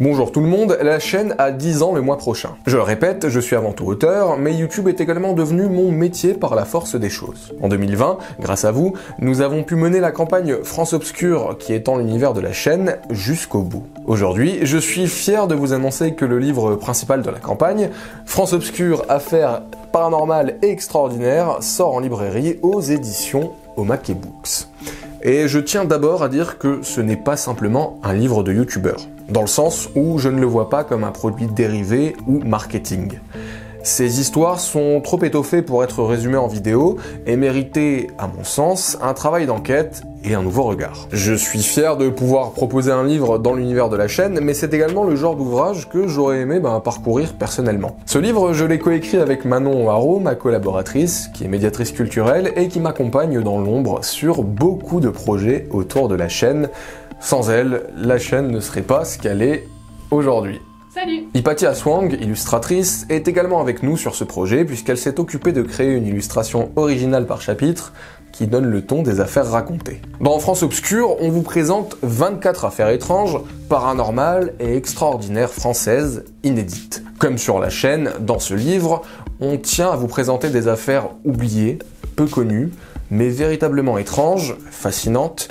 Bonjour tout le monde, la chaîne a 10 ans le mois prochain. Je le répète, je suis avant tout auteur, mais YouTube est également devenu mon métier par la force des choses. En 2020, grâce à vous, nous avons pu mener la campagne France Obscure qui étend l'univers de la chaîne jusqu'au bout. Aujourd'hui, je suis fier de vous annoncer que le livre principal de la campagne, France Obscure, affaires paranormales et extraordinaires, sort en librairie aux éditions Omake Books. Et je tiens d'abord à dire que ce n'est pas simplement un livre de youtubeur, dans le sens où je ne le vois pas comme un produit dérivé ou marketing. Ces histoires sont trop étoffées pour être résumées en vidéo et méritaient, à mon sens, un travail d'enquête et un nouveau regard. Je suis fier de pouvoir proposer un livre dans l'univers de la chaîne, mais c'est également le genre d'ouvrage que j'aurais aimé ben, parcourir personnellement. Ce livre, je l'ai coécrit avec Manon Haro, ma collaboratrice, qui est médiatrice culturelle et qui m'accompagne dans l'ombre sur beaucoup de projets autour de la chaîne. Sans elle, la chaîne ne serait pas ce qu'elle est aujourd'hui. Salut Hypatie Aswang, illustratrice, est également avec nous sur ce projet puisqu'elle s'est occupée de créer une illustration originale par chapitre qui donne le ton des affaires racontées. Dans France Obscure, on vous présente 24 affaires étranges, paranormales et extraordinaires françaises, inédites. Comme sur la chaîne, dans ce livre, on tient à vous présenter des affaires oubliées, peu connues, mais véritablement étranges, fascinantes,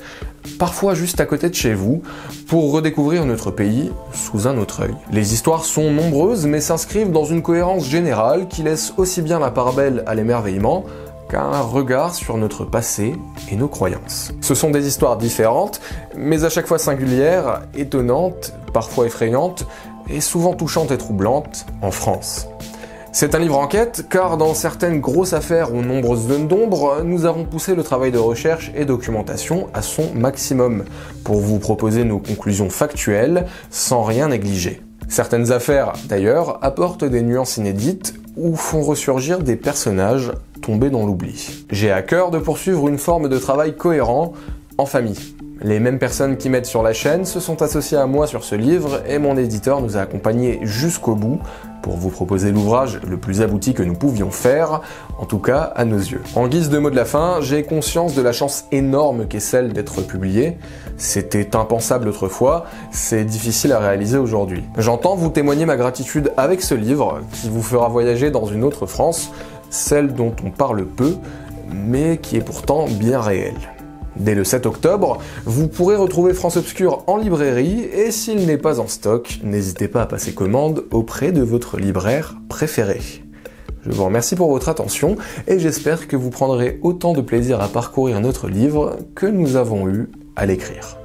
parfois juste à côté de chez vous, pour redécouvrir notre pays sous un autre œil. Les histoires sont nombreuses mais s'inscrivent dans une cohérence générale qui laisse aussi bien la part belle à l'émerveillement qu'un regard sur notre passé et nos croyances. Ce sont des histoires différentes, mais à chaque fois singulières, étonnantes, parfois effrayantes, et souvent touchantes et troublantes en France. C'est un livre enquête, car dans certaines grosses affaires ou nombreuses zones d'ombre, nous avons poussé le travail de recherche et documentation à son maximum, pour vous proposer nos conclusions factuelles sans rien négliger. Certaines affaires, d'ailleurs, apportent des nuances inédites ou font ressurgir des personnages tombés dans l'oubli. J'ai à cœur de poursuivre une forme de travail cohérent en famille. Les mêmes personnes qui m'aident sur la chaîne se sont associées à moi sur ce livre et mon éditeur nous a accompagnés jusqu'au bout pour vous proposer l'ouvrage le plus abouti que nous pouvions faire, en tout cas à nos yeux. En guise de mot de la fin, j'ai conscience de la chance énorme qu'est celle d'être publié. C'était impensable autrefois, c'est difficile à réaliser aujourd'hui. J'entends vous témoigner ma gratitude avec ce livre qui vous fera voyager dans une autre France, celle dont on parle peu, mais qui est pourtant bien réelle. Dès le 7 octobre, vous pourrez retrouver France Obscure en librairie et s'il n'est pas en stock, n'hésitez pas à passer commande auprès de votre libraire préféré. Je vous remercie pour votre attention et j'espère que vous prendrez autant de plaisir à parcourir notre livre que nous avons eu à l'écrire.